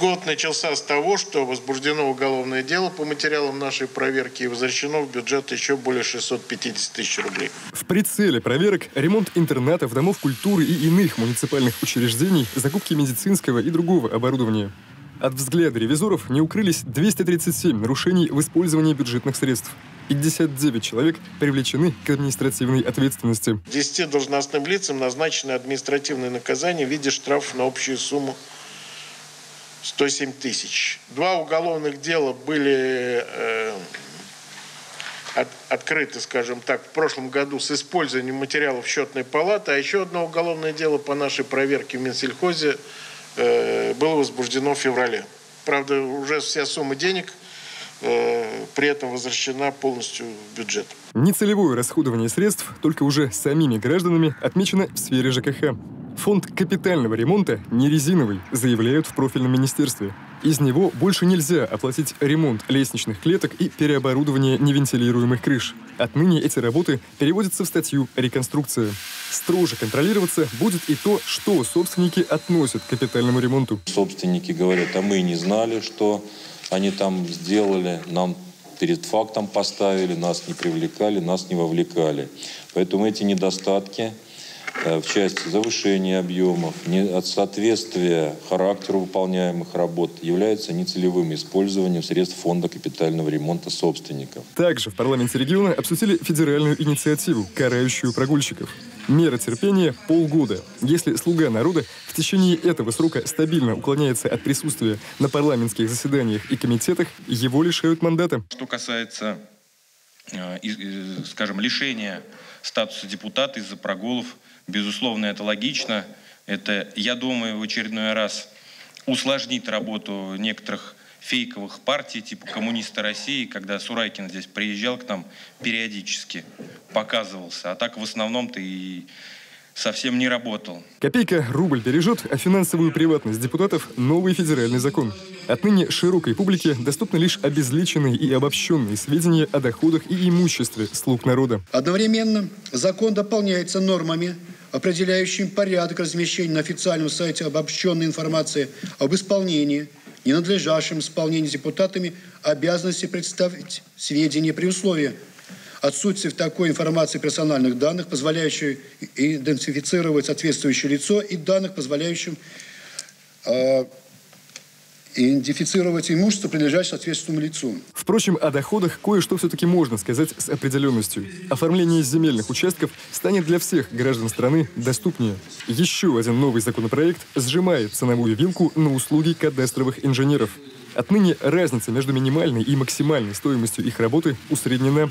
Год начался с того, что возбуждено уголовное дело по материалам нашей проверки и возвращено в бюджет еще более 650 тысяч рублей. В прицеле проверок ремонт интернатов, домов культуры и иных муниципальных учреждений, закупки медицинского и другого оборудования. От взгляда ревизоров не укрылись 237 нарушений в использовании бюджетных средств. 59 человек привлечены к административной ответственности. 10 должностным лицам назначено административное наказание в виде штрафов на общую сумму 107 тысяч. Два уголовных дела были э, от, открыты, скажем так, в прошлом году с использованием материалов счетной палаты, а еще одно уголовное дело по нашей проверке в Минсельхозе э, было возбуждено в феврале. Правда, уже вся сумма денег э, при этом возвращена полностью в бюджет. Нецелевое расходование средств только уже самими гражданами отмечено в сфере ЖКХ. Фонд капитального ремонта не резиновый, заявляют в профильном министерстве. Из него больше нельзя оплатить ремонт лестничных клеток и переоборудование невентилируемых крыш. Отныне эти работы переводятся в статью «Реконструкция». Строже контролироваться будет и то, что собственники относят к капитальному ремонту. Собственники говорят, а мы не знали, что они там сделали, нам перед фактом поставили, нас не привлекали, нас не вовлекали. Поэтому эти недостатки – в части завышения объемов, от соответствия характеру выполняемых работ является нецелевым использованием средств фонда капитального ремонта собственников. Также в парламенте региона обсудили федеральную инициативу, карающую прогульщиков. Мера терпения – полгода. Если слуга народа в течение этого срока стабильно уклоняется от присутствия на парламентских заседаниях и комитетах, его лишают мандата. Что касается, э, скажем, лишения статуса депутата из-за прогулов – Безусловно, это логично. Это, я думаю, в очередной раз усложнит работу некоторых фейковых партий, типа коммуниста России, когда Сурайкин здесь приезжал к нам периодически, показывался. А так в основном-то и совсем не работал. Копейка рубль бережет, а финансовую приватность депутатов – новый федеральный закон. Отныне широкой публике доступны лишь обезличенные и обобщенные сведения о доходах и имуществе слуг народа. Одновременно закон дополняется нормами, определяющим порядок размещения на официальном сайте обобщенной информации об исполнении, ненадлежащем исполнении депутатами обязанности представить сведения при условии отсутствия такой информации персональных данных, позволяющей идентифицировать соответствующее лицо и данных, позволяющих э, идентифицировать имущество, принадлежащее соответствующему лицу. Впрочем, о доходах кое-что все-таки можно сказать с определенностью. Оформление земельных участков станет для всех граждан страны доступнее. Еще один новый законопроект сжимает ценовую вилку на услуги кадастровых инженеров. Отныне разница между минимальной и максимальной стоимостью их работы усреднена.